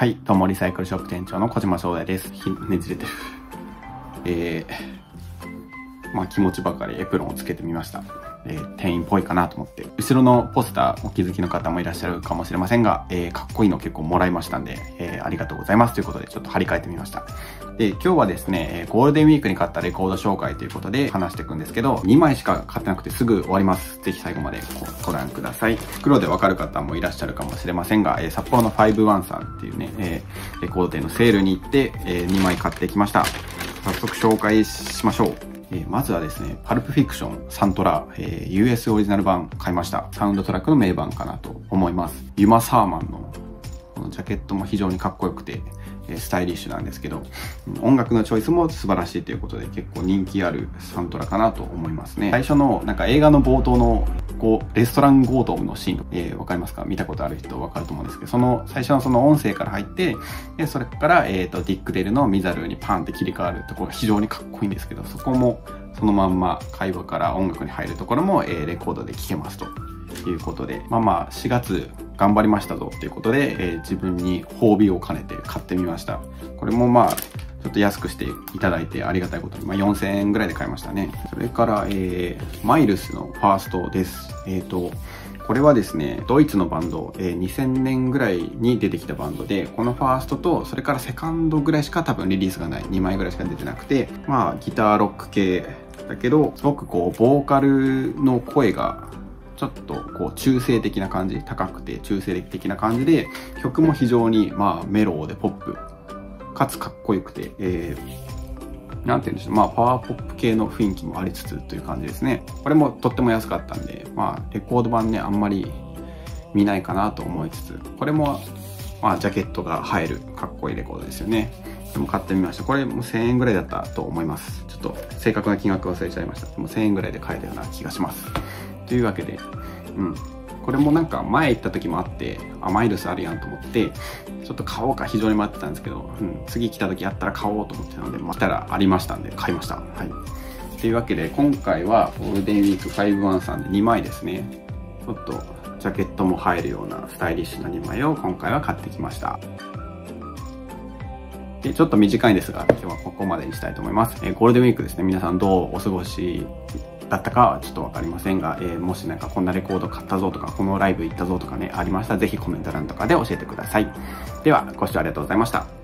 はい、どうもリサイクルショップ店長の小島翔也です。ひねじれてる。えー、まあ気持ちばかりエプロンをつけてみました。えー、店員っぽいかなと思って。後ろのポスターお気づきの方もいらっしゃるかもしれませんが、えー、かっこいいの結構もらいましたんで、えー、ありがとうございますということでちょっと張り替えてみました。で、今日はですね、ゴールデンウィークに買ったレコード紹介ということで話していくんですけど、2枚しか買ってなくてすぐ終わります。ぜひ最後までご覧ください。袋でわかる方もいらっしゃるかもしれませんが、え、札幌の51さんっていうね、え、レコード店のセールに行って、え、2枚買ってきました。早速紹介しましょう。え、まずはですね、パルプフィクションサントラ、え、US オリジナル版買いました。サウンドトラックの名盤かなと思います。ユマ・サーマンのこのジャケットも非常にかっこよくて、スタイリッシュなんですけど、音楽のチョイスも素晴らしいということで結構人気あるサントラかなと思いますね。最初のなんか映画の冒頭のこうレストラン強盗のシーン、えー、わかりますか見たことある人わかると思うんですけど、その最初のその音声から入って、でそれから、えっ、ー、と、ディック・デルのミザルにパンって切り替わるところが非常にかっこいいんですけど、そこもそのまんま会話から音楽に入るところも、えー、レコードで聴けますということで、まあまあ4月頑張りましたぞっていうことで、えー、自分に褒美を兼ねて買ってみました。これもまあ、ちょっと安くしていただいてありがたいことに、まあ、4000円ぐらいで買いましたね。それから、えー、マイルスのファーストです。えっ、ー、と、これはですね、ドイツのバンド、えー、2000年ぐらいに出てきたバンドで、このファーストと、それからセカンドぐらいしか多分リリースがない、2枚ぐらいしか出てなくて、まあ、ギターロック系だけど、すごくこう、ボーカルの声がちょっとこう中性的な感じ高くて中性的な感じで曲も非常にまあメローでポップかつかっこよくて、えー、なんて言うんでしょう、まあ、パワーポップ系の雰囲気もありつつという感じですね。これもとっても安かったんで、まあ、レコード版ね、あんまり見ないかなと思いつつ、これも、まあ、ジャケットが入るかっこいいレコードですよね。でも買ってみました。これも1000円ぐらいだったと思います。ちょっと正確な金額忘れちゃいました。でも1000円ぐらいで買えたような気がします。というわけで、うん。これもなんか前行った時もあって、あ、マイルスあるやんと思って、ちょっと買おうか非常に待ってたんですけど、うん、次来た時あったら買おうと思ってたので、またらありましたんで買いました。はい。というわけで、今回はゴールデンウィーク51さんで2枚ですね。ちょっとジャケットも入るようなスタイリッシュな2枚を今回は買ってきました。で、ちょっと短いんですが、今日はここまでにしたいと思います。えー、ゴールデンウィークですね、皆さんどうお過ごしだったかはちょっとわかりませんが、えー、もしなんかこんなレコード買ったぞとか、このライブ行ったぞとかね、ありましたらぜひコメント欄とかで教えてください。では、ご視聴ありがとうございました。